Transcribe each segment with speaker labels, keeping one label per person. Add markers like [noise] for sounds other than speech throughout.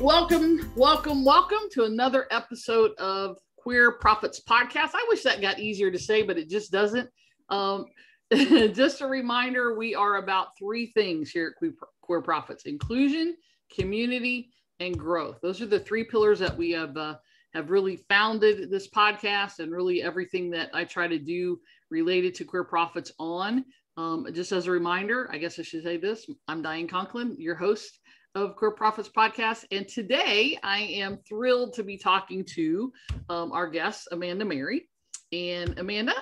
Speaker 1: welcome, welcome, welcome to another episode of Queer Profits Podcast. I wish that got easier to say, but it just doesn't. Um, [laughs] just a reminder we are about three things here at Queer Profits inclusion, community, and growth. Those are the three pillars that we have. Uh, have really founded this podcast and really everything that I try to do related to queer profits on. Um, just as a reminder, I guess I should say this I'm Diane Conklin, your host of Queer Profits Podcast. And today I am thrilled to be talking to um, our guest, Amanda Mary. And Amanda,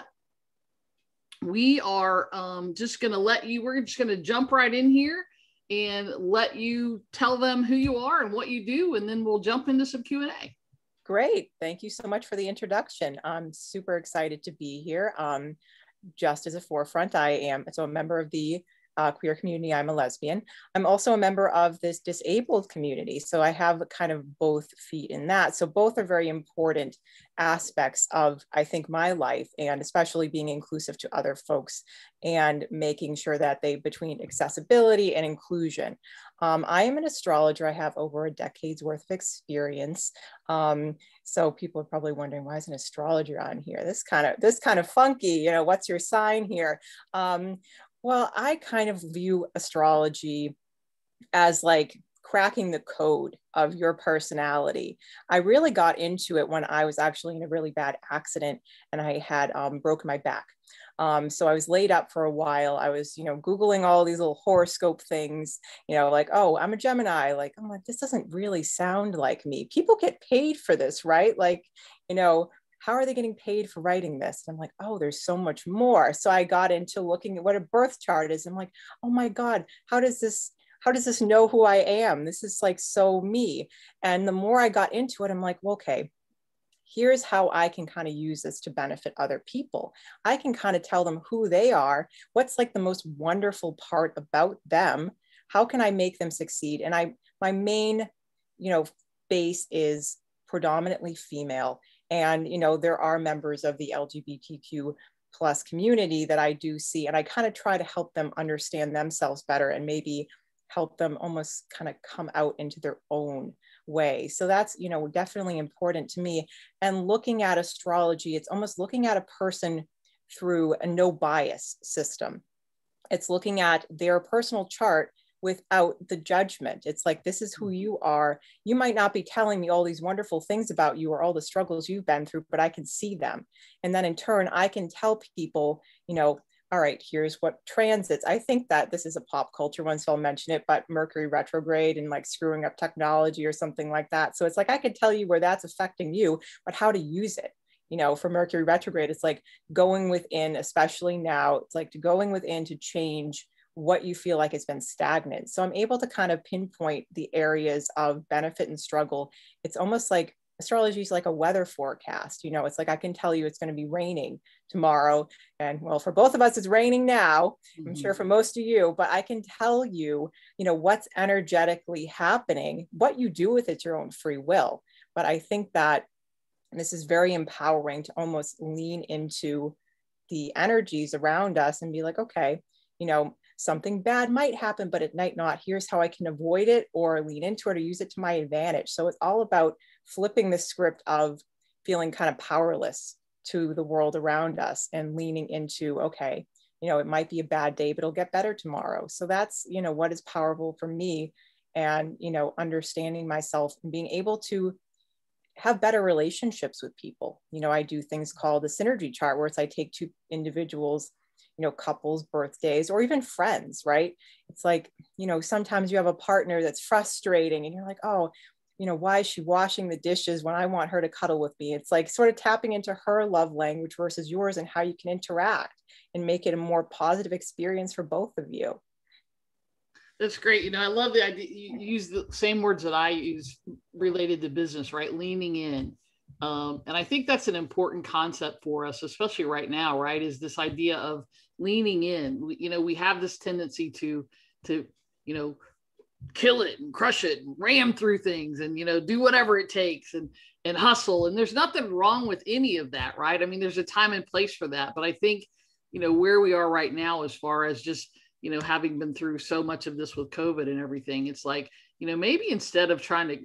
Speaker 1: we are um, just going to let you, we're just going to jump right in here and let you tell them who you are and what you do. And then we'll jump into some Q&A.
Speaker 2: Great. Thank you so much for the introduction. I'm super excited to be here. Um, just as a forefront, I am so a member of the uh, queer community. I'm a lesbian. I'm also a member of this disabled community. So I have kind of both feet in that. So both are very important aspects of, I think, my life, and especially being inclusive to other folks and making sure that they, between accessibility and inclusion. Um, I am an astrologer. I have over a decade's worth of experience. Um, so people are probably wondering why is an astrologer on here? This kind of this kind of funky, you know, what's your sign here? Um, well, I kind of view astrology as like cracking the code of your personality. I really got into it when I was actually in a really bad accident and I had um, broken my back. Um, so I was laid up for a while. I was, you know, Googling all these little horoscope things, you know, like, oh, I'm a Gemini. Like, I'm like, this doesn't really sound like me. People get paid for this, right? Like, you know, how are they getting paid for writing this? And I'm like, oh, there's so much more. So I got into looking at what a birth chart is. I'm like, oh my God, how does this, how does this know who I am? This is like so me. And the more I got into it, I'm like, well, okay, here's how I can kind of use this to benefit other people. I can kind of tell them who they are, what's like the most wonderful part about them, how can I make them succeed? And I, my main, you know, base is predominantly female and, you know, there are members of the LGBTQ plus community that I do see, and I kind of try to help them understand themselves better and maybe help them almost kind of come out into their own way. So that's, you know, definitely important to me. And looking at astrology, it's almost looking at a person through a no bias system. It's looking at their personal chart without the judgment. It's like, this is who mm-hmm. you are. You might not be telling me all these wonderful things about you or all the struggles you've been through, but I can see them. And then in turn, I can tell people, you know, all right, here's what transits. I think that this is a pop culture one, so I'll mention it, but Mercury retrograde and like screwing up technology or something like that. So it's like I could tell you where that's affecting you, but how to use it. You know, for Mercury retrograde, it's like going within, especially now, it's like going within to change what you feel like has been stagnant. So I'm able to kind of pinpoint the areas of benefit and struggle. It's almost like astrology is like a weather forecast. You know, it's like I can tell you it's going to be raining tomorrow. And well, for both of us, it's raining now. Mm-hmm. I'm sure for most of you, but I can tell you, you know, what's energetically happening. What you do with it's your own free will. But I think that this is very empowering to almost lean into the energies around us and be like, okay, you know, something bad might happen, but it might not. Here's how I can avoid it or lean into it or use it to my advantage. So it's all about flipping the script of feeling kind of powerless to the world around us and leaning into, okay, you know, it might be a bad day, but it'll get better tomorrow. So that's, you know, what is powerful for me and, you know, understanding myself and being able to have better relationships with people. You know, I do things called the synergy chart where it's I take two individuals you know couples birthdays or even friends right? It's like you know sometimes you have a partner that's frustrating and you're like oh you know why is she washing the dishes when i want her to cuddle with me? It's like sort of tapping into her love language versus yours and how you can interact and make it a more positive experience for both of you.
Speaker 1: That's great. You know i love the idea you use the same words that i use related to business right? Leaning in um, and I think that's an important concept for us, especially right now, right? Is this idea of leaning in. We, you know, we have this tendency to, to, you know, kill it and crush it and ram through things and, you know, do whatever it takes and, and hustle. And there's nothing wrong with any of that, right? I mean, there's a time and place for that. But I think, you know, where we are right now, as far as just, you know, having been through so much of this with COVID and everything, it's like, you know, maybe instead of trying to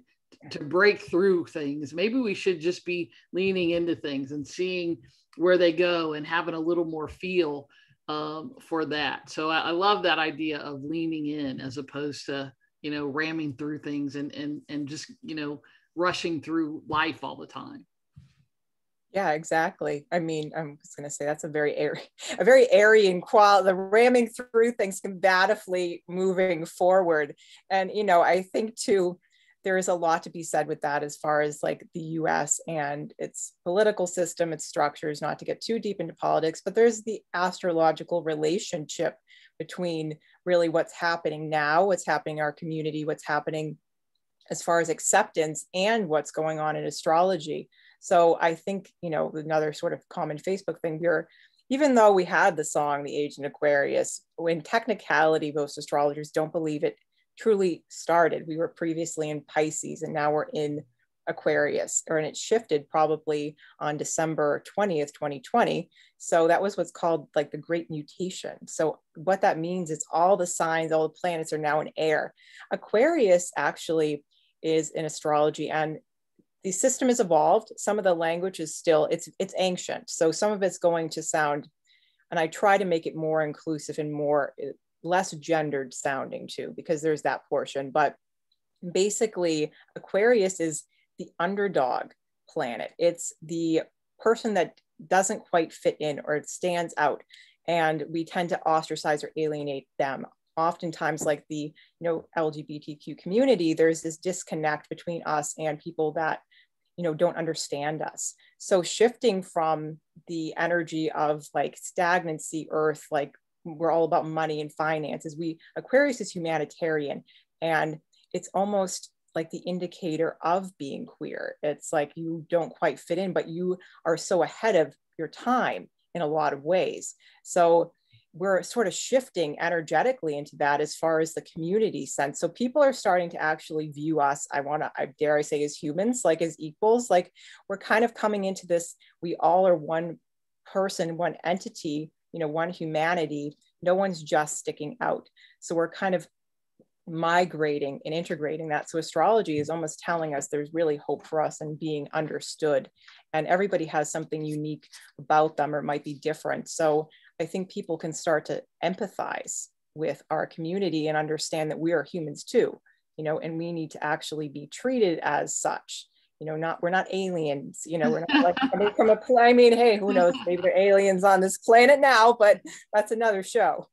Speaker 1: to break through things. Maybe we should just be leaning into things and seeing where they go and having a little more feel um, for that. So I, I, love that idea of leaning in as opposed to you know ramming through things and and and just you know rushing through life all the time.
Speaker 2: Yeah, exactly. I mean, I'm just going to say that's a very airy, [laughs] a very airy and qual. The ramming through things combatively moving forward, and you know, I think too, there is a lot to be said with that as far as like the U.S. and its political system, its structures. Not to get too deep into politics, but there's the astrological relationship between really what's happening now, what's happening in our community, what's happening as far as acceptance, and what's going on in astrology so I think, you know, another sort of common Facebook thing, we're, even though we had the song, The Age in Aquarius, in technicality, most astrologers don't believe it truly started. We were previously in Pisces and now we're in Aquarius, or and it shifted probably on December 20th, 2020. So that was what's called like the great mutation. So what that means is all the signs, all the planets are now in air. Aquarius actually is in astrology and the system has evolved. Some of the language is still, it's, it's ancient. So some of it's going to sound, and I try to make it more inclusive and more, eh, less gendered sounding too, because there's that portion. But basically Aquarius is the underdog planet. It's the person that doesn't quite fit in or it stands out. And we tend to ostracize or alienate them oftentimes like the you know lgbtq community there's this disconnect between us and people that you know don't understand us so shifting from the energy of like stagnancy earth like we're all about money and finances we aquarius is humanitarian and it's almost like the indicator of being queer it's like you don't quite fit in but you are so ahead of your time in a lot of ways so we're sort of shifting energetically into that as far as the community sense. So people are starting to actually view us, I want to, I dare I say, as humans, like as equals. Like we're kind of coming into this, we all are one person, one entity, you know, one humanity. No one's just sticking out. So we're kind of migrating and integrating that. So astrology is almost telling us there's really hope for us and being understood. And everybody has something unique about them or might be different. So I think people can start to empathize with our community and understand that we are humans too, you know, and we need to actually be treated as such. You know, not we're not aliens. You know, we're not like [laughs] coming from a. I mean, hey, who knows? Maybe they're aliens on this planet now, but that's another show.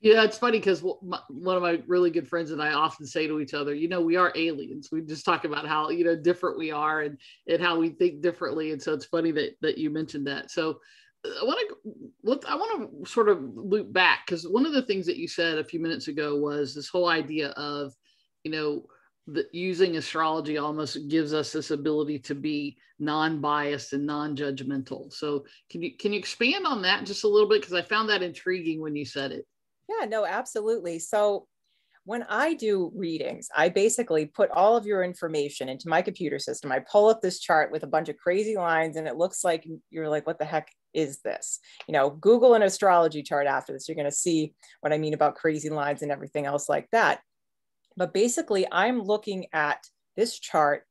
Speaker 1: Yeah, it's funny because one of my really good friends and I often say to each other, you know, we are aliens. We just talk about how you know different we are and and how we think differently, and so it's funny that that you mentioned that. So uh, I want to let I want to sort of loop back because one of the things that you said a few minutes ago was this whole idea of, you know, that using astrology almost gives us this ability to be non-biased and non-judgmental. So can you can you expand on that just a little bit because I found that intriguing when you said it.
Speaker 2: Yeah, no, absolutely. So when I do readings, I basically put all of your information into my computer system. I pull up this chart with a bunch of crazy lines, and it looks like you're like, what the heck is this? You know, Google an astrology chart after this. You're going to see what I mean about crazy lines and everything else like that. But basically, I'm looking at this chart.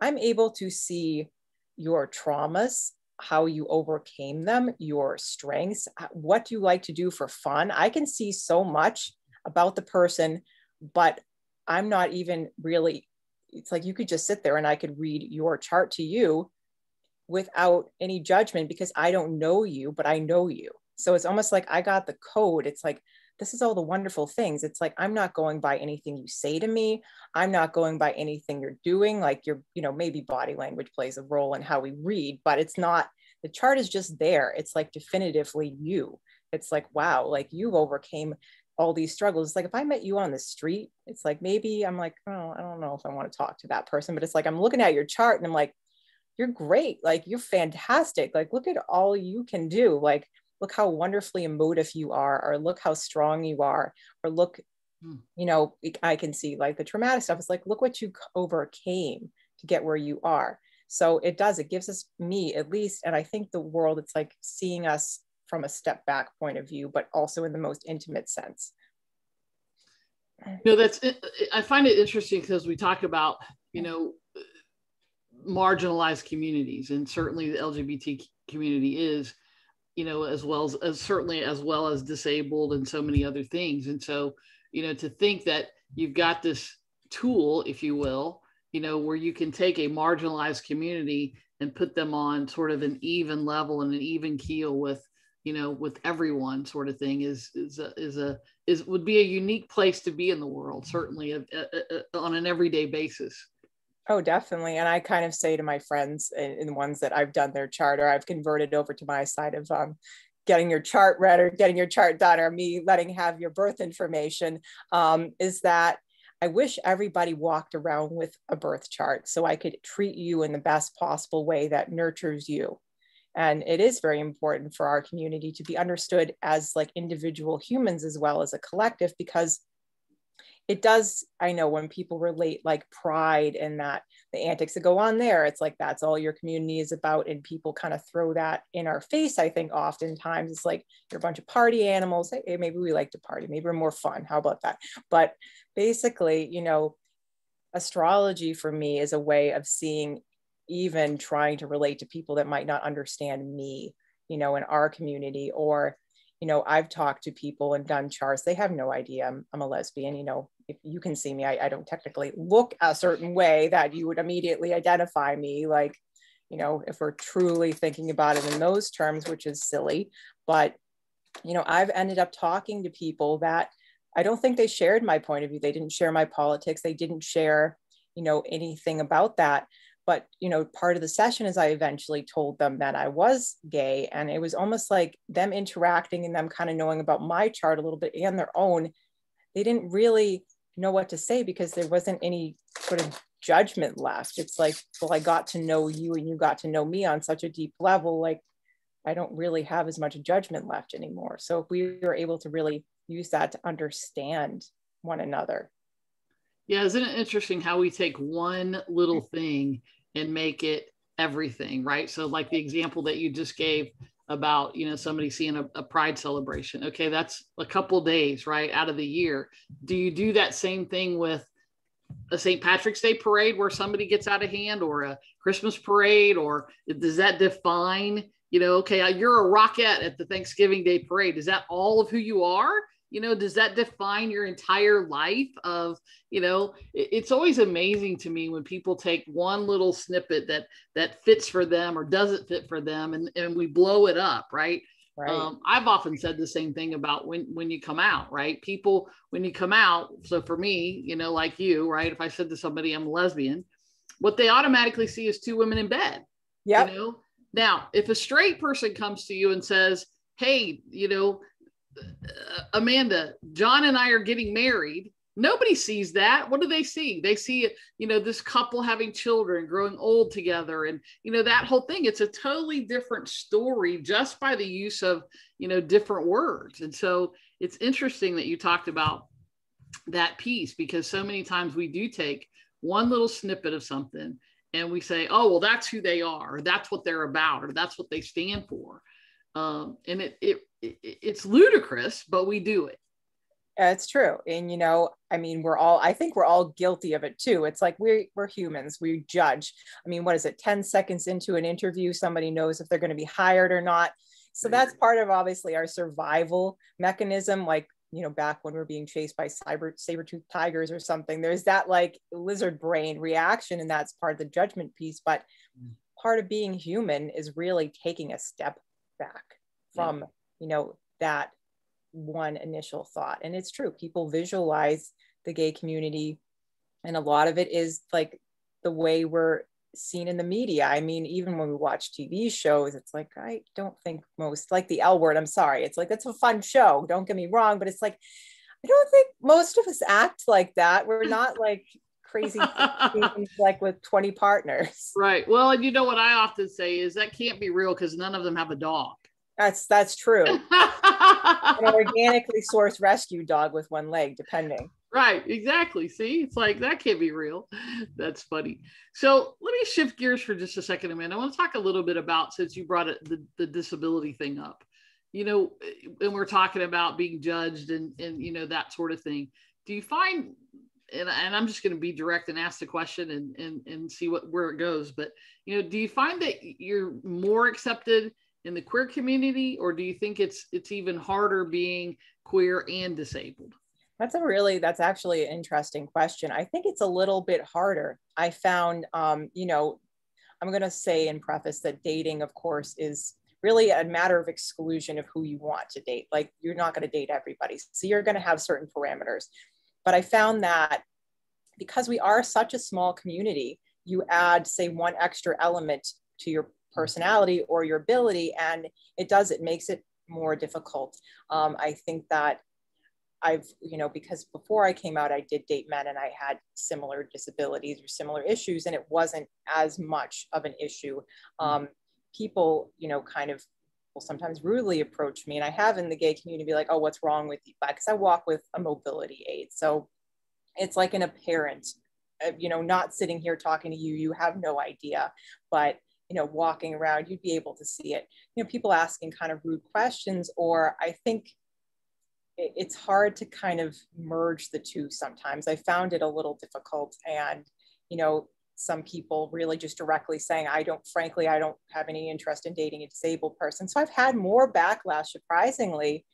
Speaker 2: I'm able to see your traumas, how you overcame them, your strengths, what you like to do for fun. I can see so much about the person but I'm not even really, it's like you could just sit there and I could read your chart to you without any judgment because I don't know you, but I know you. So it's almost like I got the code. It's like, this is all the wonderful things. It's like, I'm not going by anything you say to me. I'm not going by anything you're doing. Like you're, you know, maybe body language plays a role in how we read, but it's not, the chart is just there. It's like definitively you. It's like, wow, like you overcame all these struggles. It's like if I met you on the street, it's like maybe I'm like, oh, I don't know if I want to talk to that person, but it's like I'm looking at your chart and I'm like, you're great. Like you're fantastic. Like look at all you can do. Like look how wonderfully emotive you are, or look how strong you are, or look, hmm. you know, I can see like the traumatic stuff. It's like, look what you overcame to get where you are. So it does, it gives us me at least, and I think the world, it's like seeing us from a step back point of view, but also in the most intimate sense.
Speaker 1: No, that's i find it interesting because we talk about you know marginalized communities and certainly the lgbt community is you know as well as, as certainly as well as disabled and so many other things. And so you know to think that you've got this tool if you will you know where you can take a marginalized community and put them on sort of an even level and an even keel with you know with everyone sort of thing is is a, is a is would be a unique place to be in the world certainly a, a, on an everyday basis
Speaker 2: oh definitely and i kind of say to my friends and the ones that i've done their chart or i've converted over to my side of um, getting your chart read or getting your chart done or me letting have your birth information um, is that I wish everybody walked around with a birth chart so I could treat you in the best possible way that nurtures you. And it is very important for our community to be understood as like individual humans as well as a collective because it does i know when people relate like pride and that the antics that go on there it's like that's all your community is about and people kind of throw that in our face i think oftentimes. It's like you're a bunch of party animals. Hey maybe we like to party. Maybe we're more fun. How about that? But basically you know astrology for me is a way of seeing even trying to relate to people that might not understand me, you know, in our community. Or you know, I've talked to people and done charts. They have no idea I'm, I'm a lesbian. You know, if you can see me, I, I don't technically look a certain way that you would immediately identify me. Like, you know, if we're truly thinking about it in those terms, which is silly. But, you know, I've ended up talking to people that I don't think they shared my point of view. They didn't share my politics. They didn't share, you know, anything about that but you know part of the session is i eventually told them that i was gay and it was almost like them interacting and them kind of knowing about my chart a little bit and their own they didn't really know what to say because there wasn't any sort of judgment left. It's like well i got to know you and you got to know me on such a deep level. Like i don't really have as much judgment left anymore. So if we were able to really use that to understand one another.
Speaker 1: Yeah, isn't it interesting how we take one little mm-hmm. thing and make it everything, right? So, like the example that you just gave about, you know, somebody seeing a, a pride celebration. Okay, that's a couple days, right, out of the year. Do you do that same thing with a St. Patrick's Day parade where somebody gets out of hand, or a Christmas parade, or does that define? You know, okay, you're a rocket at the Thanksgiving Day parade. Is that all of who you are? You know does that define your entire life of you know it's always amazing to me when people take one little snippet that that fits for them or doesn't fit for them and, and we blow it up right Right. Um, I've often said the same thing about when when you come out, right? People when you come out. So for me, you know, like you, right? If I said to somebody I'm a lesbian, what they automatically see is two women in bed.
Speaker 2: Yeah.
Speaker 1: You know. Now, if a straight person comes to you and says, "Hey, you know, uh, Amanda, John and I are getting married. Nobody sees that. What do they see? They see, you know, this couple having children, growing old together, and you know that whole thing. It's a totally different story just by the use of, you know, different words. And so it's interesting that you talked about that piece because so many times we do take one little snippet of something and we say, oh, well, that's who they are, or that's what they're about, or that's what they stand for. Um, and it, it it's ludicrous, but we do it.
Speaker 2: It's true. And you know, I mean, we're all I think we're all guilty of it too. It's like we're we're humans. We judge. I mean, what is it? 10 seconds into an interview, somebody knows if they're going to be hired or not. So that's part of obviously our survival mechanism. Like, you know, back when we're being chased by cyber saber-tooth tigers or something, there's that like lizard brain reaction, and that's part of the judgment piece. But mm. part of being human is really taking a step back from yeah you know, that one initial thought. And it's true, people visualize the gay community, and a lot of it is like the way we're seen in the media. I mean, even when we watch TV shows, it's like, I don't think most, like the L word, I'm sorry. It's like, that's a fun show. Don't get me wrong, but it's like, I don't think most of us act like that. We're not like crazy [laughs] like with 20 partners.
Speaker 1: Right. Well, and you know what I often say is that can't be real because none of them have a dog.
Speaker 2: That's that's true. [laughs] An organically sourced rescue dog with one leg, depending.
Speaker 1: Right, exactly. See, it's like that can't be real. That's funny. So let me shift gears for just a second, Amanda. I want to talk a little bit about since you brought it, the, the disability thing up. You know, eh, and we're talking about being judged and and you know that sort of thing. do you find and, and I'm just going to be direct and ask the question and, and, and see what where it goes. But you know, do you find that you're more accepted in the queer community, or do you think it's it's even harder being queer and disabled?
Speaker 2: That's a really that's actually an interesting question. I think it's a little bit harder. I found, um, you know, I'm going to say in preface that dating, of course, is really a matter of exclusion of who you want to date. Like you're not going to date everybody, so you're going to have certain parameters. But I found that because we are such a small community, you add, say, one extra element to your personality or your ability, and it does, it makes it more difficult. Um, I think that I've, you know, because before I came out, I did date men and I had similar disabilities or similar issues, and it wasn't as much of an issue. Um, people, you know, kind of will sometimes rudely approach me, and I have in the gay community be like, oh, what's wrong with you? Because I walk with a mobility aid. So it's like an apparent, uh, you know, not sitting here talking to you, you have no idea, but you know, walking around, you'd be able to see it. You know, people asking kind of rude questions, or I think it's hard to kind of merge the two sometimes. I found it a little difficult. And, you know, some people really just directly saying, I don't, frankly, I don't have any interest in dating a disabled person. So I've had more backlash, surprisingly,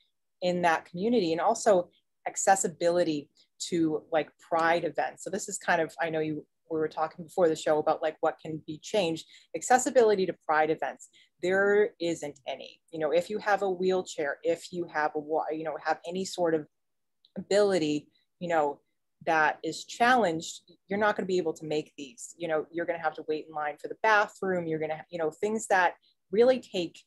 Speaker 2: in that community and also accessibility to like pride events. So this is kind of, I know you we were talking before the show about like what can be changed accessibility to pride events there isn't any you know if you have a wheelchair if you have a you know have any sort of ability you know that is challenged you're not going to be able to make these you know you're going to have to wait in line for the bathroom you're going to you know things that really take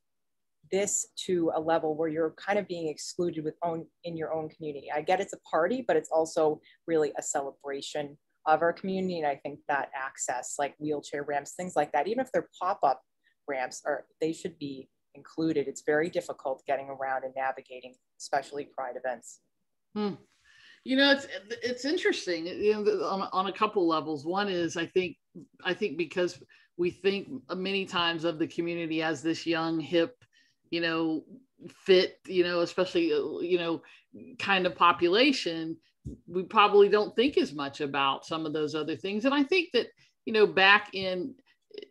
Speaker 2: this to a level where you're kind of being excluded with own in your own community i get it's a party but it's also really a celebration of our community. And I think that access, like wheelchair ramps, things like that, even if they're pop-up ramps, are they should be included. It's very difficult getting around and navigating, especially pride events.
Speaker 1: Hmm. You know, it's it's interesting on, on a couple levels. One is I think I think because we think many times of the community as this young, hip, you know, fit, you know, especially uh, you know, kind of population we probably don't think as much about some of those other things. And I think that, you know, back in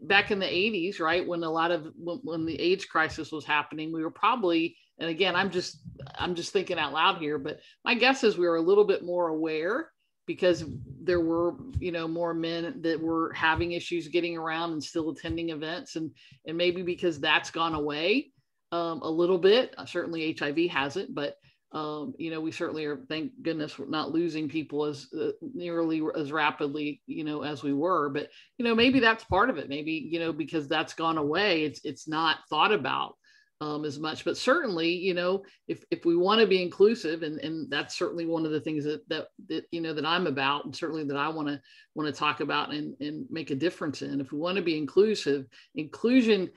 Speaker 1: back in the 80s, right, when a lot of when, when the AIDS crisis was happening, we were probably, and again, I'm just I'm just thinking out loud here, but my guess is we were a little bit more aware because there were you know more men that were having issues getting around and still attending events and and maybe because that's gone away um, a little bit certainly hiv hasn't but um, you know, we certainly are, thank goodness, we're not losing people as uh, nearly as rapidly, you know, as we were. But you know, maybe that's part of it. Maybe you know, because that's gone away, it's it's not thought about um, as much. But certainly, you know, if if we want to be inclusive, and and that's certainly one of the things that that that you know that I'm about, and certainly that I want to want to talk about and and make a difference in. If we want to be inclusive, inclusion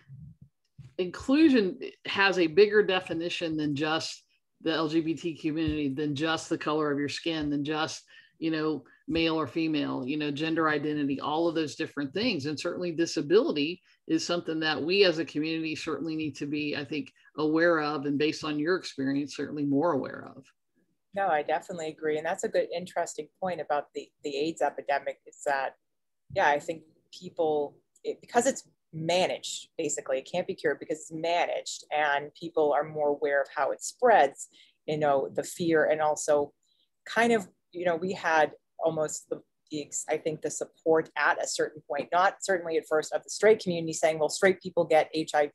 Speaker 1: inclusion has a bigger definition than just the LGBT community than just the color of your skin, than just, you know, male or female, you know, gender identity, all of those different things. And certainly disability is something that we as a community certainly need to be, I think, aware of. And based on your experience, certainly more aware of.
Speaker 2: No, I definitely agree. And that's a good, interesting point about the, the AIDS epidemic is that, yeah, I think people, it, because it's managed basically it can't be cured because it's managed and people are more aware of how it spreads you know the fear and also kind of you know we had almost the, the i think the support at a certain point not certainly at first of the straight community saying well straight people get hiv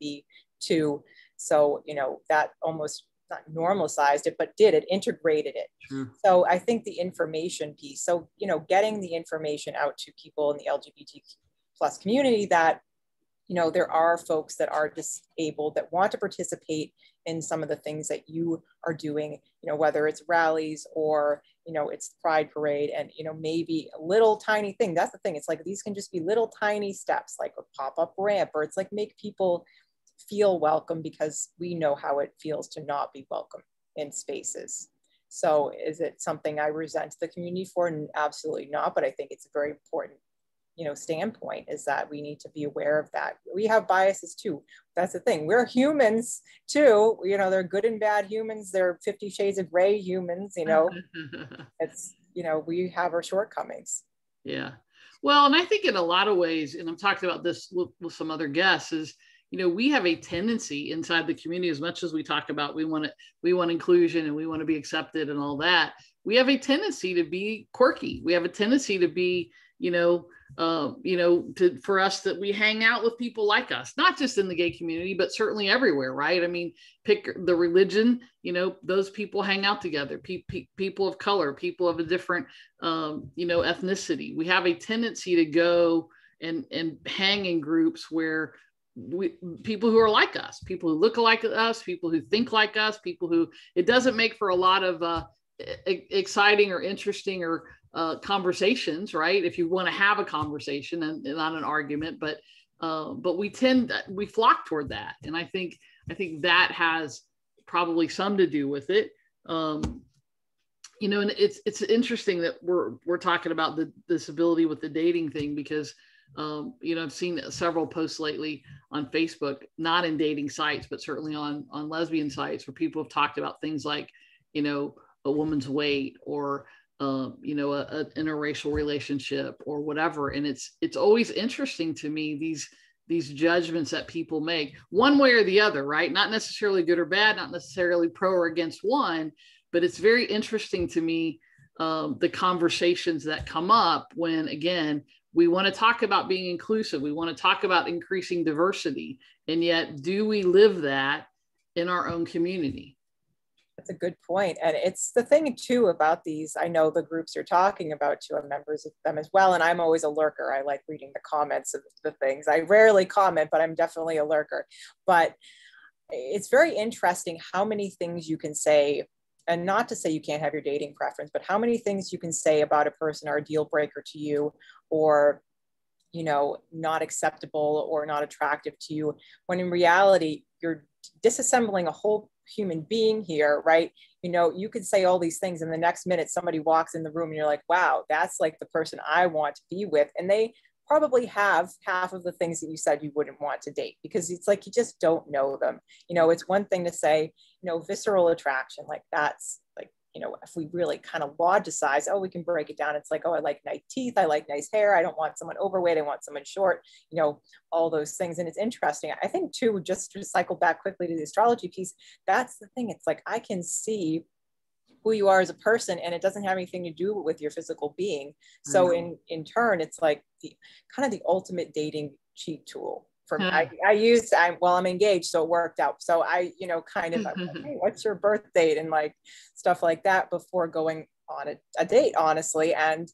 Speaker 2: too so you know that almost not normalized it but did it integrated it True. so i think the information piece so you know getting the information out to people in the lgbt plus community that you know, there are folks that are disabled that want to participate in some of the things that you are doing, you know, whether it's rallies or, you know, it's pride parade and, you know, maybe a little tiny thing. That's the thing. It's like these can just be little tiny steps, like a pop-up ramp, or it's like make people feel welcome because we know how it feels to not be welcome in spaces. So is it something I resent the community for? Absolutely not. But I think it's very important you know standpoint is that we need to be aware of that. We have biases too. That's the thing. We're humans too. You know they're good and bad humans. They're 50 shades of gray humans you know. [laughs] It's you know, we have our shortcomings.
Speaker 1: Yeah. Well, and I think in a lot of ways, and I'm talking about this with, with some other guests, is you know we have a tendency inside the community as much as we talk about we want it we want inclusion and we want to be accepted and all that we have a tendency to be quirky. We have a tendency to be you know uh, you know to for us that we hang out with people like us not just in the gay community but certainly everywhere right? I mean pick the religion you know those people hang out together pe- pe- people of color people of a different um, you know ethnicity. We have a tendency to go and and hang in groups where we, people who are like us, people who look like us, people who think like us, people who it doesn't make for a lot of uh, exciting or interesting or uh, conversations, right? If you want to have a conversation and, and not an argument, but uh, but we tend we flock toward that, and I think I think that has probably some to do with it. Um, you know, and it's it's interesting that we're we're talking about the disability with the dating thing because um, you know, I've seen several posts lately on Facebook, not in dating sites, but certainly on on lesbian sites, where people have talked about things like, you know, a woman's weight or uh, you know, a, a interracial relationship or whatever. And it's it's always interesting to me these these judgments that people make one way or the other, right? Not necessarily good or bad, not necessarily pro or against one, but it's very interesting to me um, the conversations that come up when again we want to talk about being inclusive we want to talk about increasing diversity and yet do we live that in our own community
Speaker 2: that's a good point. And it's the thing too about these i know the groups you're talking about too i'm members of them as well and i'm always a lurker. I like reading the comments of the things. I rarely comment but i'm definitely a lurker. But it's very interesting how many things you can say and not to say you can't have your dating preference, but how many things you can say about a person are a deal breaker to you or you know not acceptable or not attractive to you when in reality you're disassembling a whole human being here right you know you could say all these things and the next minute somebody walks in the room and you're like wow that's like the person i want to be with and they probably have half of the things that you said you wouldn't want to date because it's like you just don't know them. You know, it's one thing to say, you know, visceral attraction, like that's you know, if we really kind of logicize, oh, we can break it down. It's like, oh, I like nice teeth, I like nice hair, I don't want someone overweight, I want someone short, you know, all those things. And it's interesting. I think too, just to cycle back quickly to the astrology piece, that's the thing. It's like I can see who you are as a person and it doesn't have anything to do with your physical being so mm-hmm. in in turn it's like the kind of the ultimate dating cheat tool for me I, I used i well i'm engaged so it worked out so i you know kind of like, mm-hmm. hey, what's your birth date and like stuff like that before going on a, a date honestly and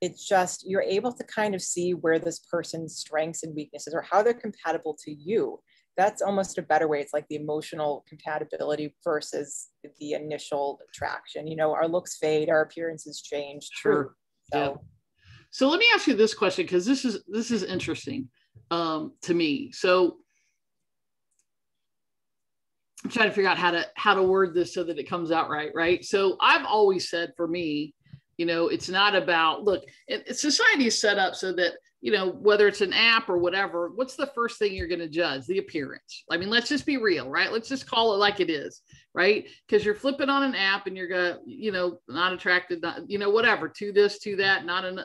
Speaker 2: it's just you're able to kind of see where this person's strengths and weaknesses or how they're compatible to you that's almost a better way. It's like the emotional compatibility versus the initial attraction. You know, our looks fade, our appearances change. True.
Speaker 1: So. Yeah. So let me ask you this question because this is this is interesting um, to me. So I'm trying to figure out how to how to word this so that it comes out right. Right. So I've always said for me, you know, it's not about look. It, society is set up so that you know, whether it's an app or whatever, what's the first thing you're going to judge? The appearance. I mean, let's just be real, right? Let's just call it like it is, right? Because you're flipping on an app and you're to, you know, not attracted, not, you know, whatever, to this, to that, not an,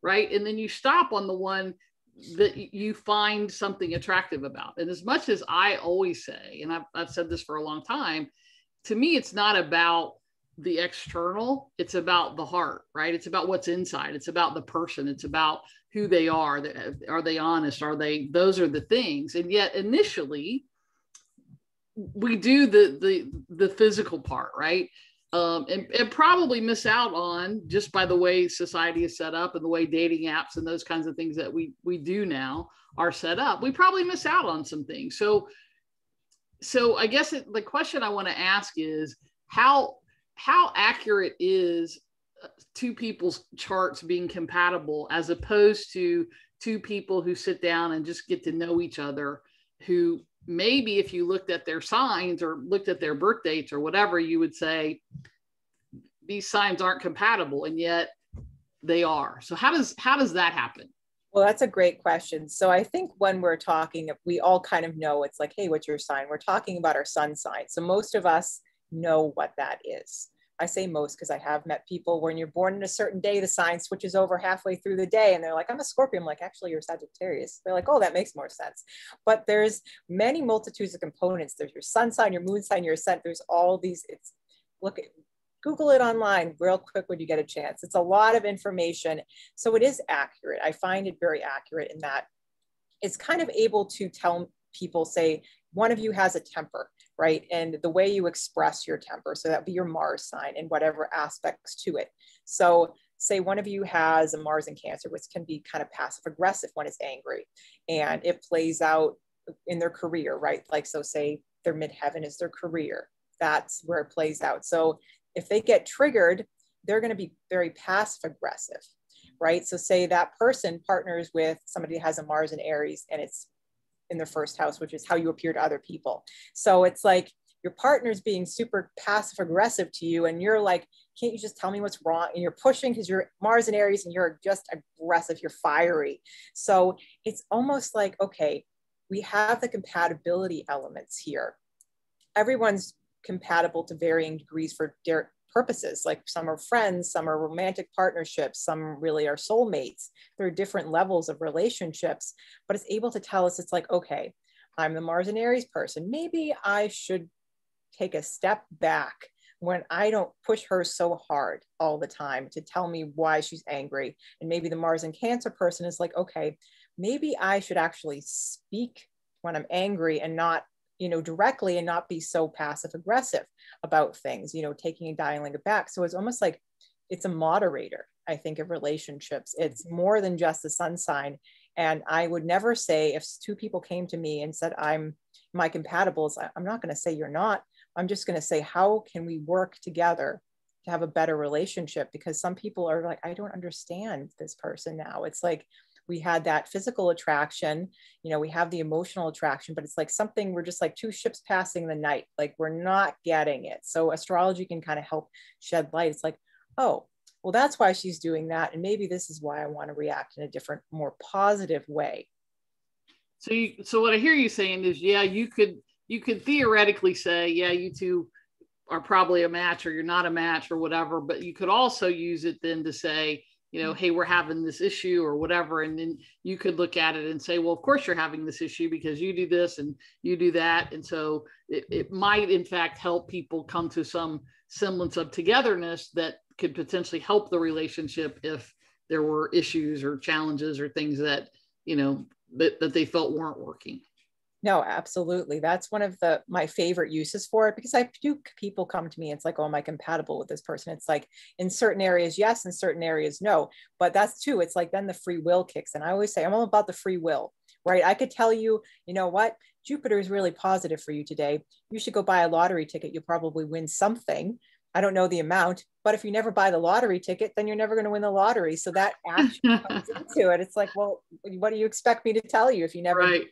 Speaker 1: right? And then you stop on the one that you find something attractive about. And as much as I always say, and I've, I've said this for a long time, to me, it's not about the external it's about the heart right? It's about what's inside. It's about the person. It's about who they are. Uh, are they honest? Are they those are the things. And yet initially we do the the the physical part right um, and, and probably miss out on just by the way society is set up and the way dating apps and those kinds of things that we we do now are set up. We probably miss out on some things. So so i guess it, the question i want to ask is how how accurate is uh, two people's charts being compatible as opposed to two people who sit down and just get to know each other who maybe if you looked at their signs or looked at their birth dates or whatever you would say these signs aren't compatible and yet they are. So how does how does that happen?
Speaker 2: Well that's a great question. So i think when we're talking we all kind of know it's like hey what's your sign? We're talking about our sun sign. So most of us know what that is. I say most because I have met people when you're born in a certain day, the sign switches over halfway through the day and they're like, I'm a Scorpio. I'm like, actually, you're Sagittarius. They're like, oh, that makes more sense. But there's many multitudes of components. There's your sun sign, your moon sign, your ascent. There's all these, it's look at Google it online real quick when you get a chance. It's a lot of information. So it is accurate. I find it very accurate in that it's kind of able to tell people, say, one of you has a temper right? And the way you express your temper. So that be your Mars sign and whatever aspects to it. So say one of you has a Mars in Cancer, which can be kind of passive aggressive when it's angry and it plays out in their career, right? Like, so say their midheaven is their career. That's where it plays out. So if they get triggered, they're going to be very passive aggressive, right? So say that person partners with somebody that has a Mars in Aries and it's in their first house, which is how you appear to other people. So it's like your partner's being super passive aggressive to you, and you're like, can't you just tell me what's wrong? And you're pushing because you're Mars and Aries and you're just aggressive, you're fiery. So it's almost like, okay, we have the compatibility elements here. Everyone's compatible to varying degrees for purposes. Like some are friends, some are romantic partnerships, some really are soulmates. There are different levels of relationships, but it's able to tell us it's like, okay, I'm the Mars and Aries person. Maybe I should take a step back when I don't push her so hard all the time to tell me why she's angry. And maybe the Mars and Cancer person is like, okay, maybe I should actually speak when I'm angry and not you know, directly and not be so passive aggressive about things, you know, taking and dialing it back. So it's almost like it's a moderator, I think, of relationships. It's mm-hmm. more than just the sun sign. And I would never say if two people came to me and said, I'm my compatibles, I'm not going to say you're not. I'm just going to say, how can we work together to have a better relationship? Because some people are like, I don't understand this person now. It's like, we had that physical attraction you know we have the emotional attraction but it's like something we're just like two ships passing the night like we're not getting it. So astrology can kind of help shed light. It's like oh well that's why she's doing that and maybe this is why i want to react in a different more positive way.
Speaker 1: So you so what i hear you saying is yeah you could you could theoretically say yeah you two are probably a match or you're not a match or whatever but you could also use it then to say you know, hey, we're having this issue or whatever. And then you could look at it and say, well, of course you're having this issue because you do this and you do that. And so it, it might, in fact, help people come to some semblance of togetherness that could potentially help the relationship if there were issues or challenges or things that, you know, that, that they felt weren't working.
Speaker 2: No, absolutely. That's one of the my favorite uses for it because I do people come to me. It's like, oh, am I compatible with this person? It's like in certain areas, yes, in certain areas, no. But that's too. It's like then the free will kicks. And I always say, I'm all about the free will, right? I could tell you, you know what, Jupiter is really positive for you today. You should go buy a lottery ticket. You'll probably win something. I don't know the amount, but if you never buy the lottery ticket, then you're never going to win the lottery. So that [laughs] actually comes into it. It's like, well, what do you expect me to tell you if you never
Speaker 1: right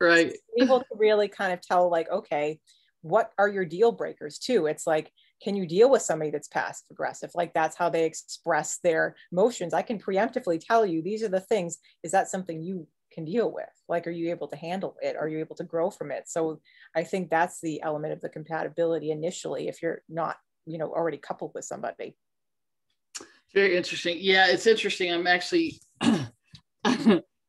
Speaker 1: right.
Speaker 2: Able to really kind of tell like okay what are your deal breakers too? It's like can you deal with somebody that's passive aggressive? Like that's how they express their emotions. I can preemptively tell you these are the things is that something you can deal with? Like are you able to handle it? Are you able to grow from it? So i think that's the element of the compatibility initially if you're not you know already coupled with somebody.
Speaker 1: Very interesting. Yeah it's interesting. I'm actually [clears throat]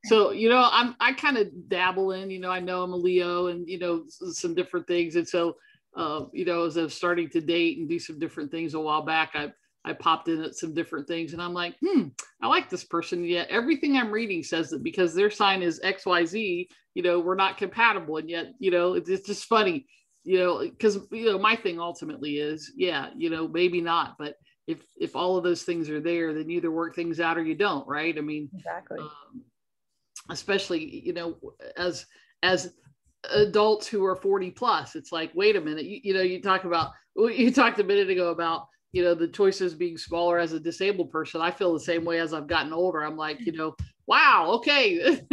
Speaker 1: so you know i'm i kind of dabble in you know i know i'm a leo and you know some different things. And so uh, you know as i was starting to date and do some different things a while back i i popped in at some different things and i'm like hmm i like this person. Yet everything i'm reading says that because their sign is xyz you know we're not compatible. And yet you know it's, it's just funny you know because you know my thing ultimately is yeah you know maybe not. But if if all of those things are there then you either work things out or you don't right? I mean
Speaker 2: exactly. um,
Speaker 1: especially you know as as adults who are 40 plus it's like wait a minute you, you know you talk about you talked a minute ago about you know the choices being smaller as a disabled person. I feel the same way as i've gotten older. I'm like you know wow okay [laughs]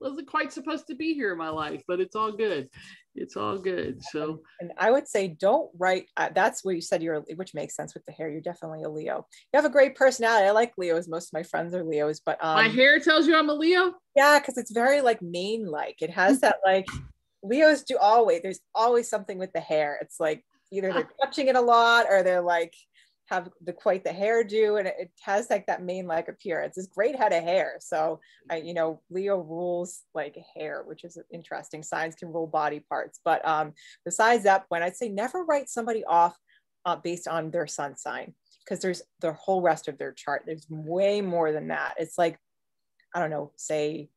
Speaker 1: wasn't quite supposed to be here in my life but it's all good it's all good. So,
Speaker 2: and I would say don't write. Uh, that's what you said. You're, which makes sense with the hair. You're definitely a Leo. You have a great personality. I like Leos. Most of my friends are Leos, but
Speaker 1: um, my hair tells you I'm a Leo.
Speaker 2: Yeah, because it's very like mane like. It has that like Leos do always, there's always something with the hair. It's like either they're touching it a lot or they're like have the quite the hairdo and it, has like that mane like appearance. It's great head of hair. So I, you know, Leo rules like hair, which is interesting. Signs can rule body parts. But um, besides that, when I'd say never write somebody off uh, based on their sun sign because there's the whole rest of their chart. There's way more than that. It's like, I don't know, say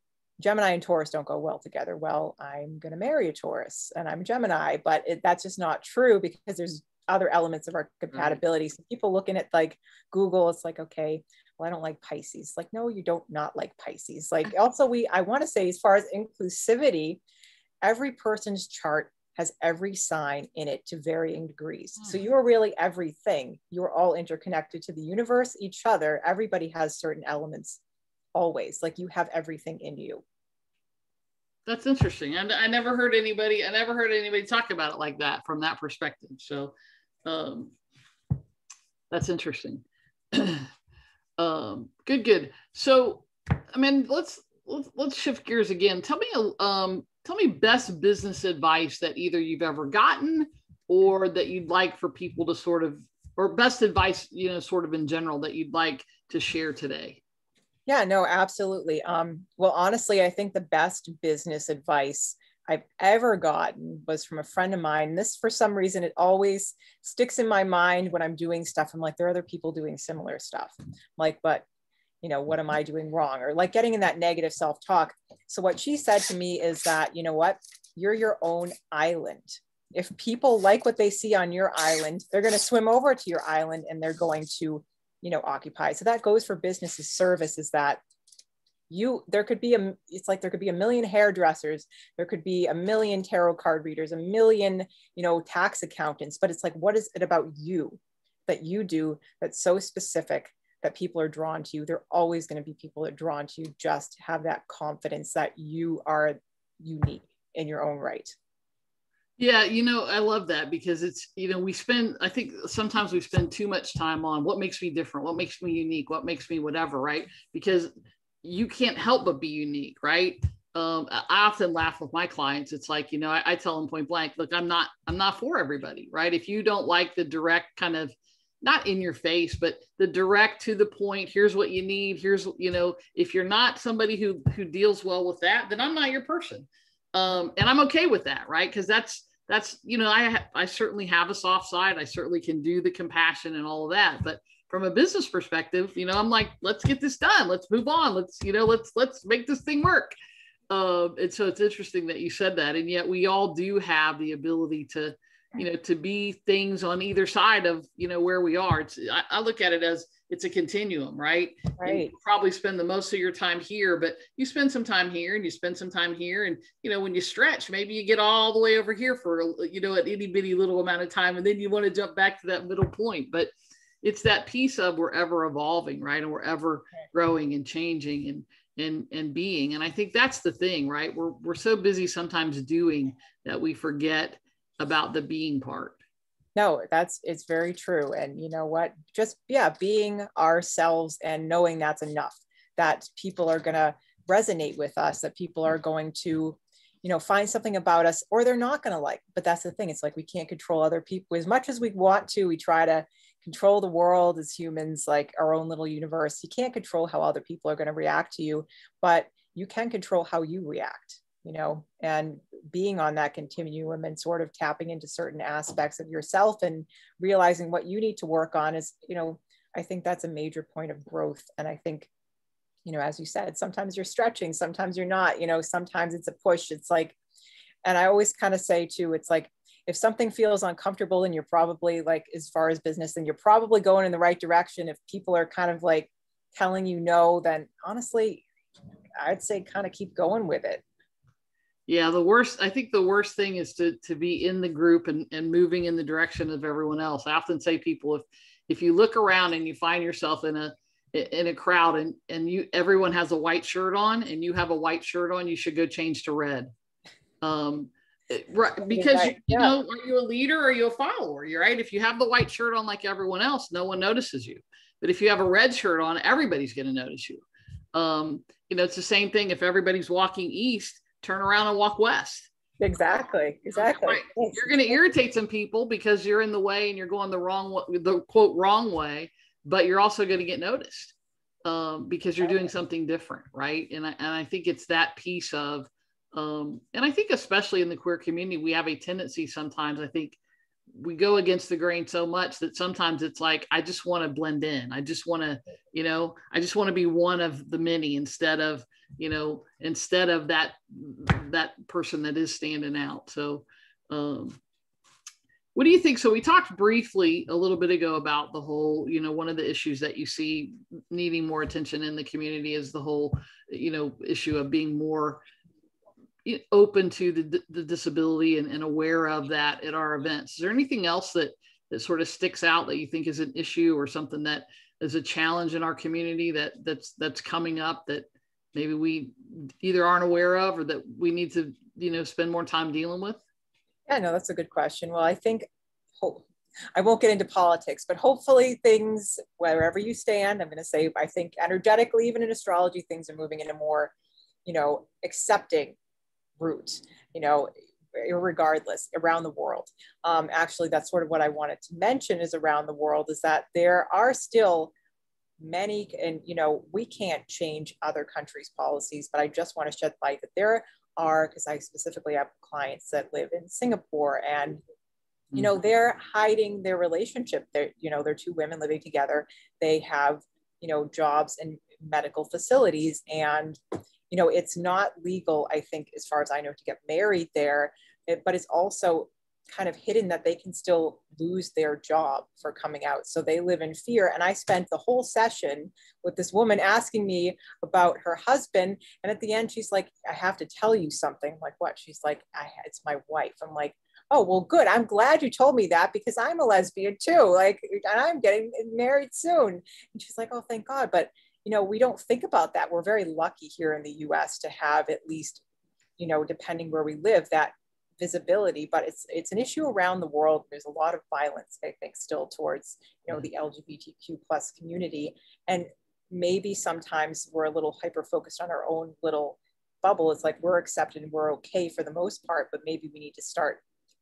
Speaker 2: Gemini and Taurus don't go well together. Well, I'm going to marry a Taurus and I'm Gemini, but it, that's just not true because there's other elements of our compatibility. Right. So people looking at like Google, it's like, okay, well, I don't like Pisces. Like, no, you don't not like Pisces. Like [laughs] also we, I want to say as far as inclusivity, every person's chart has every sign in it to varying degrees. Mm. So hmm. you're really everything. You're all interconnected to the universe, each other. Everybody has certain elements always, like you have everything in you.
Speaker 1: That's interesting. And I, I never heard anybody, I never heard anybody talk about it like that from that perspective. So um, that's interesting. [clears throat] um, good, good. So, I mean, let's, let's, shift gears again. Tell me, um, tell me best business advice that either you've ever gotten or that you'd like for people to sort of, or best advice, you know, sort of in general that you'd like to share today.
Speaker 2: Yeah, no, absolutely. Um, well, honestly, I think the best business advice I've ever gotten was from a friend of mine. This, for some reason, it always sticks in my mind when I'm doing stuff. I'm like, there are other people doing similar stuff. I'm like, but you know, what am I doing wrong? Or like getting in that negative self talk. So, what she said to me is that, you know what, you're your own island. If people like what they see on your island, they're going to swim over to your island and they're going to you know occupy so that goes for businesses services that you there could be a it's like there could be a million hairdressers there could be a million tarot card readers a million you know tax accountants but it's like what is it about you that you do that's so specific that people are drawn to you? There are always going to be people that are drawn to you. Just have that confidence that you are unique in your own right.
Speaker 1: Yeah, you know, I love that because it's, you know, we spend, I think sometimes we spend too much time on what makes me different, what makes me unique, what makes me whatever, right? Because you can't help but be unique, right? Um, I often laugh with my clients. It's like, you know, I, I tell them point blank, look, I'm not, I'm not for everybody, right? If you don't like the direct kind of, not in your face, but the direct to the point, here's what you need. Here's, you know, if you're not somebody who, who deals well with that, then I'm not your person um, and I'm okay with that, right? Because that's that's you know I ha- I certainly have a soft side. I certainly can do the compassion and all of that, but from a business perspective, you know, I'm like, let's get this done. Let's move on. Let's you know, let's let's make this thing work. Um, and so it's interesting that you said that, and yet we all do have the ability to you know to be things on either side of you know where we are. It's I, I look at it as it's a continuum, right?
Speaker 2: Right.
Speaker 1: You probably spend the most of your time here, but you spend some time here and you spend some time here. And, you know, when you stretch, maybe you get all the way over here for, you know, an itty bitty little amount of time. And then you want to jump back to that middle point. But it's that piece of we're ever evolving, right? And we're ever growing and changing and, and, and being. And I think that's the thing, right? We're, we're so busy sometimes doing that we forget about the being part.
Speaker 2: No that's it's very true. And you know what? Just yeah being ourselves and knowing that's enough that people are going to resonate with us that people are going to you know find something about us or they're not going to like. But that's the thing. It's like we can't control other people. As much as we want to we try to control the world as humans like our own little universe you can't control how other people are going to react to you but you can control how you react you know, and being on that continuum and sort of tapping into certain aspects of yourself and realizing what you need to work on is, you know, I think that's a major point of growth. And I think, you know, as you said, sometimes you're stretching, sometimes you're not, you know, sometimes it's a push. It's like, and I always kind of say too, it's like, if something feels uncomfortable and you're probably like, as far as business, then you're probably going in the right direction. If people are kind of like telling you no, then honestly, I'd say kind of keep going with it.
Speaker 1: Yeah the worst i think the worst thing is to to be in the group and, and moving in the direction of everyone else. I often say people if if you look around and you find yourself in a in a crowd and and you everyone has a white shirt on and you have a white shirt on you should go change to red. Um right because you, you know are you a leader or are you a follower you're right if you have the white shirt on like everyone else no one notices you but if you have a red shirt on everybody's going to notice you um you know it's the same thing if everybody's walking east turn around and walk west.
Speaker 2: Exactly. Exactly. Right.
Speaker 1: Yes. You're going to irritate some people because you're in the way and you're going the wrong the quote wrong way, but you're also going to get noticed um, because you're doing something different, right? And I, and I think it's that piece of, um, and I think especially in the queer community, we have a tendency sometimes. I think we go against the grain so much that sometimes it's like I just want to blend in. I just want to, you know, I just want to be one of the many instead of, you know, instead of that that person that is standing out. So, um, what do you think? So we talked briefly a little bit ago about the whole, you know, one of the issues that you see needing more attention in the community is the whole, you know, issue of being more open to the, the disability and, and aware of that at our events. Is there anything else that that sort of sticks out that you think is an issue or something that is a challenge in our community that that's that's coming up that maybe we either aren't aware of or that we need to you know spend more time dealing with?
Speaker 2: Yeah, no, that's a good question. Well, I think I won't get into politics, but hopefully things wherever you stand, I'm going to say I think energetically, even in astrology, things are moving in a more you know accepting route, you know, regardless around the world. Um, actually, that's sort of what I wanted to mention is around the world is that there are still many, and you know, we can't change other countries' policies, but I just want to shed light that there are, because I specifically have clients that live in Singapore and you know mm-hmm. they're hiding their relationship they're you know they're two women living together they have you know jobs and medical facilities and you know, it's not legal, I think, as far as I know, to get married there, but it's also kind of hidden that they can still lose their job for coming out. So they live in fear. And I spent the whole session with this woman asking me about her husband. And at the end, she's like, I have to tell you something. I'm like, what? She's like, I it's my wife. I'm like, oh, well, good. I'm glad you told me that because I'm a lesbian too. Like, and I'm getting married soon. And she's like, oh, thank God. But you know, we don't think about that. We're very lucky here in the US to have at least, you know, depending where we live, that visibility, but it's it's an issue around the world. There's a lot of violence, I think, still towards, you know, the LGBTQ plus community. And maybe sometimes we're a little hyper focused on our own little bubble. It's like we're accepted and we're okay for the most part, but maybe we need to start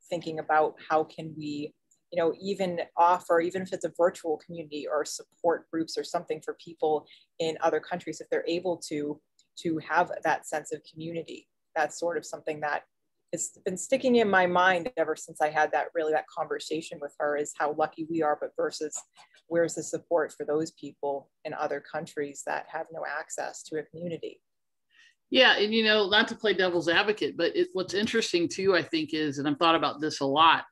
Speaker 2: thinking about how can we you know, even offer, even if it's a virtual community or support groups or something for people in other countries, if they're able to, to have that sense of community. That's sort of something that has been sticking in my mind ever since I had that really that conversation with her is how lucky we are, but versus where's the support for those people in other countries that have no access to a community.
Speaker 1: Yeah, and you know, not to play devil's advocate, but it, what's interesting too, I think, is, and I've thought about this a lot,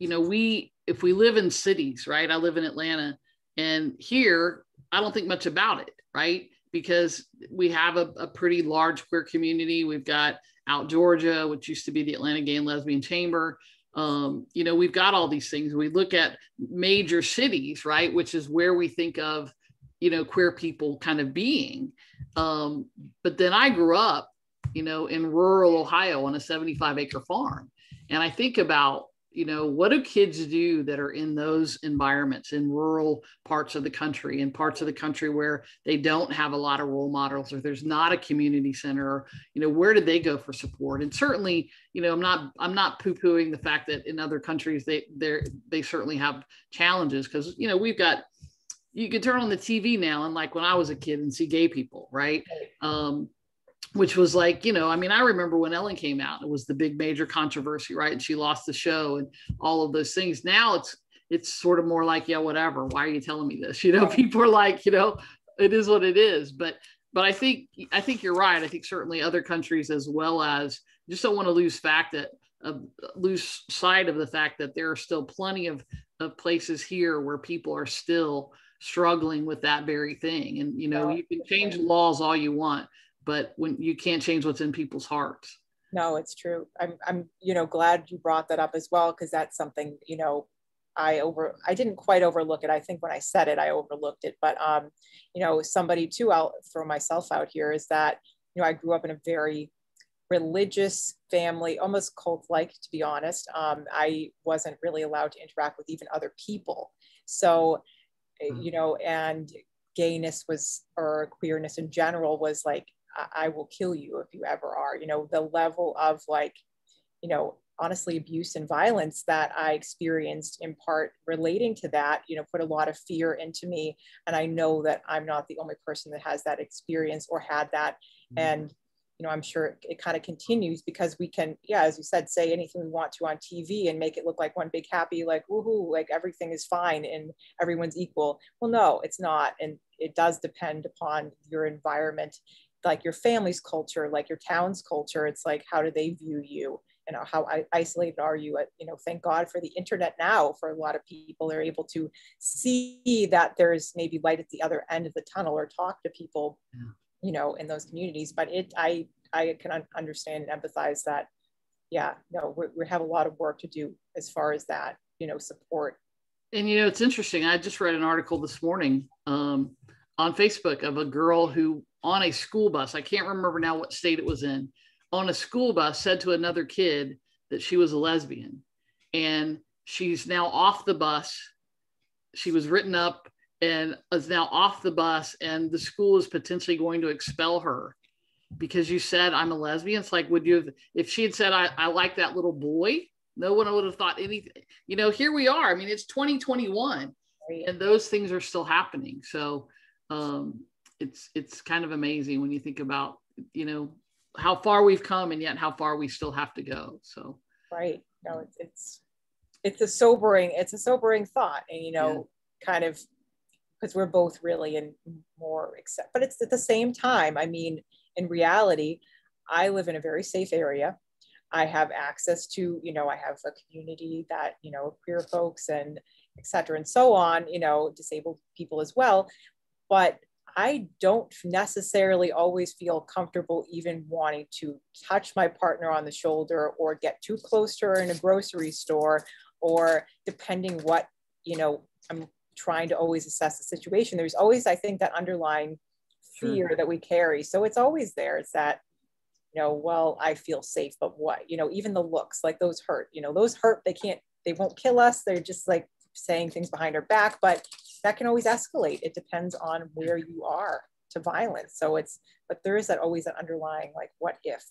Speaker 1: you know, we, if we live in cities, right? I live in Atlanta and here I don't think much about it, right? Because we have a, a pretty large queer community. We've got out Georgia, which used to be the Atlanta Gay and Lesbian Chamber. Um, you know, we've got all these things. We look at major cities, right, which is where we think of, you know, queer people kind of being. Um, but then I grew up, you know, in rural Ohio on a 75 acre farm. And I think about you know what do kids do that are in those environments in rural parts of the country in parts of the country where they don't have a lot of role models or there's not a community center or you know where do they go for support? And certainly you know i'm not i'm not poo-pooing the fact that in other countries they they they certainly have challenges because you know we've got you can turn on the tv now and like when i was a kid and see gay people right. Um which was like, you know, I mean, I remember when Ellen came out, it was the big major controversy, right? And she lost the show and all of those things. Now it's it's sort of more like, yeah, whatever. Why are you telling me this? [laughs] You know, people are like, you know, it is what it is. But but I think I think you're right. I think certainly other countries as well as just don't want to lose fact that uh, lose sight of the fact that there are still plenty of, of places here where people are still struggling with that very thing. And you know, you can change laws all you want, but when you can't change what's in people's hearts.
Speaker 2: No it's true. I'm i'm you know glad you brought that up as well because that's something you know i over i didn't quite overlook it. I think when i said it i overlooked it. But um you know somebody too i'll throw myself out here is that you know i grew up in a very religious family almost cult like to be honest. Um, i wasn't really allowed to interact with even other people. So mm-hmm. you know and gayness was or queerness in general was like I will kill you if you ever are. You know, the level of like, you know, honestly abuse and violence that I experienced in part relating to that, you know, put a lot of fear into me. And I know that I'm not the only person that has that experience or had that. Mm-hmm. And, you know, I'm sure it, it kind of continues because we can, yeah, as you said, say anything we want to on TV and make it look like one big happy, like, woohoo, like everything is fine and everyone's equal. Well, no, it's not. And it does depend upon your environment like your family's culture, like your town's culture. It's like, how do they view you? you know how isolated are you at you know thank god for the internet now for a lot of people they're able to see that there's maybe light at the other end of the tunnel or talk to people yeah. you know in those communities but it i i can understand and empathize that yeah no we have a lot of work to do as far as that you know support
Speaker 1: and you know it's interesting i just read an article this morning um, on facebook of a girl who on a school bus i can't remember now what state it was in on a school bus said to another kid that she was a lesbian. And she's now off the bus. She was written up and is now off the bus and the school is potentially going to expel her because you said i'm a lesbian. It's like would you have if she had said i, I like that little boy no one would have thought anything you know here we are. I mean it's 2021 and those things are still happening. So um, it's it's kind of amazing when you think about you know how far we've come and yet how far we still have to go. So
Speaker 2: right. No it's it's it's a sobering it's a sobering thought and you know yeah. kind of because we're both really in more accept but it's at the same time i mean in reality i live in a very safe area. I have access to you know i have a community that you know queer folks and et cetera and so on you know disabled people as well but I don't necessarily always feel comfortable even wanting to touch my partner on the shoulder or get too close to her in a grocery store or depending what, you know, I'm trying to always assess the situation. There's always, I think, that underlying fear sure. that we carry. So it's always there. It's that, you know, well, I feel safe, but what? You know, even the looks, like those hurt, you know, those hurt, they can't, they won't kill us. They're just like saying things behind our back, but that can always escalate. It depends on where you are to violence. So it's, but there is that always an underlying like, what if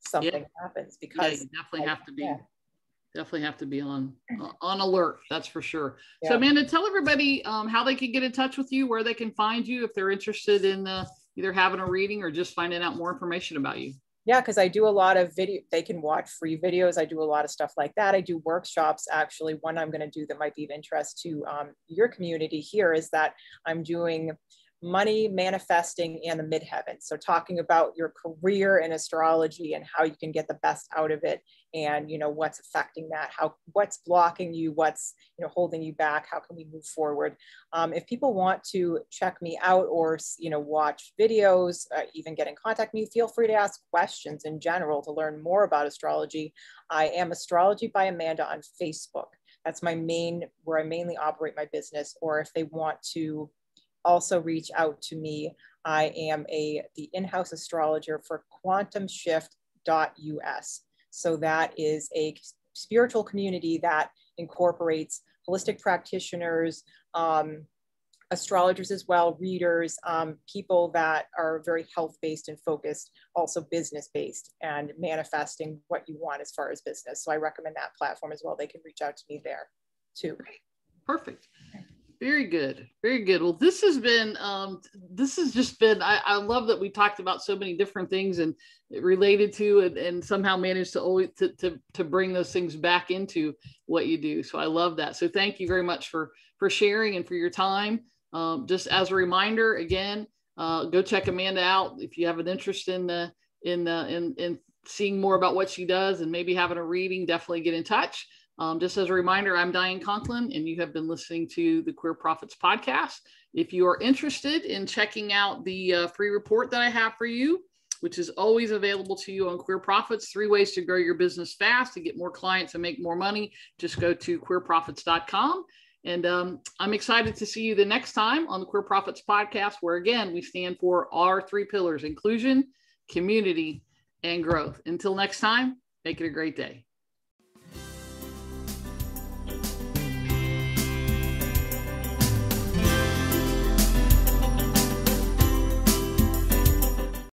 Speaker 2: something yeah. happens? Because
Speaker 1: yeah, you definitely have to be. Yeah. Definitely have to be on on alert. That's for sure. So, Amanda, tell everybody um, how they can get in touch with you, where they can find you if they're interested in uh, either having a reading or just finding out more information about you
Speaker 2: yeah because i do a lot of video they can watch free videos i do a lot of stuff like that i do workshops actually one i'm going to do that might be of interest to um, your community here is that i'm doing money manifesting and the midheaven. So talking about your career in astrology and how you can get the best out of it and you know what's affecting that how what's blocking you what's you know holding you back how can we move forward? Um, if people want to check me out or you know watch videos uh, even get in contact me feel free to ask questions in general to learn more about astrology. I am astrology by amanda on facebook. That's my main where i mainly operate my business or if they want to also reach out to me. I am a the in-house astrologer for quantumshift.us. So that is a spiritual community that incorporates holistic practitioners, um, astrologers as well, readers, um, people that are very health-based and focused, also business-based and manifesting what you want as far as business. So I recommend that platform as well. They can reach out to me there too.
Speaker 1: Perfect. Very good. Very good. Well, this has been, um, this has just been, I, I love that we talked about so many different things and related to and, and somehow managed to always to, to, to bring those things back into what you do. So I love that. So thank you very much for, for sharing and for your time. Um, just as a reminder, again, uh, go check Amanda out if you have an interest in the, in the, in, in seeing more about what she does and maybe having a reading, definitely get in touch. Um, just as a reminder, I'm Diane Conklin, and you have been listening to the Queer Profits podcast. If you are interested in checking out the uh, free report that I have for you, which is always available to you on Queer Profits, three ways to grow your business fast, to get more clients and make more money, just go to queerprofits.com. And um, I'm excited to see you the next time on the Queer Profits podcast, where again, we stand for our three pillars inclusion, community, and growth. Until next time, make it a great day.